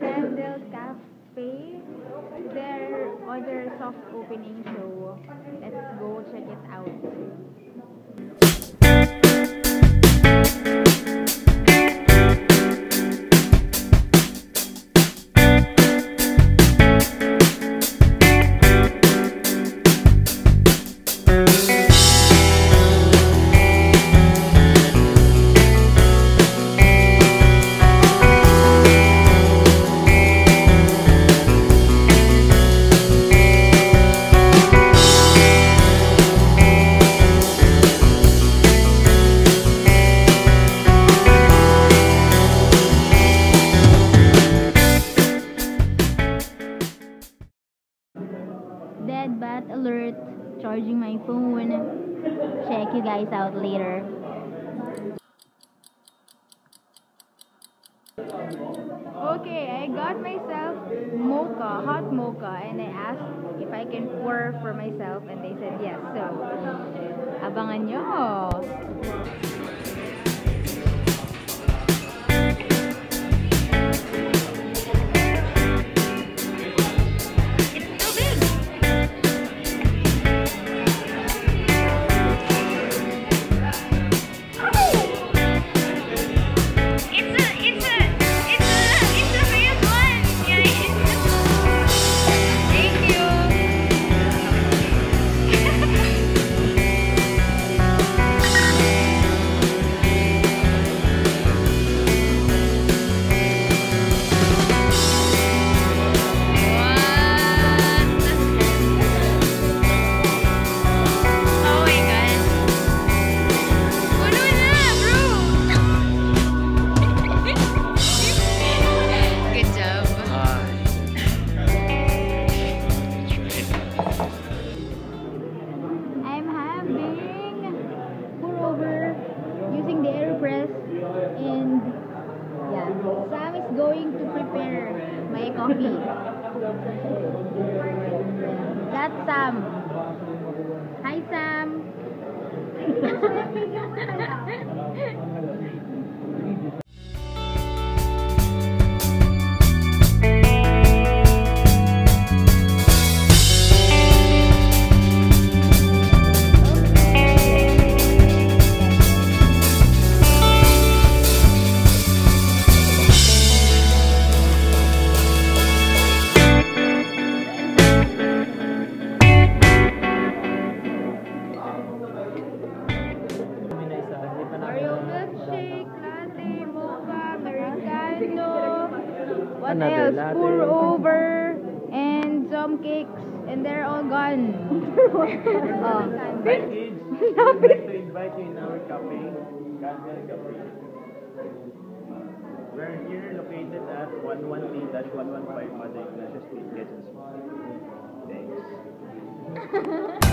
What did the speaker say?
Kandle Cafe. They're on their soft opening, so let's go check it out. Alert. Charging my phone. Check you guys out later. Okay, I got myself mocha, hot mocha, and I asked if I can pour for myself, and they said yes. So, abangan nyo. My. That's Sam. Hi Sam. What Another else? latte. Pour over and some cakes, and they're all gone. oh. I'd like to invite you in our cafe, Kandle Cafe. We're here located at 113-115 Mother Ignacia Street, Quezon City. Thanks.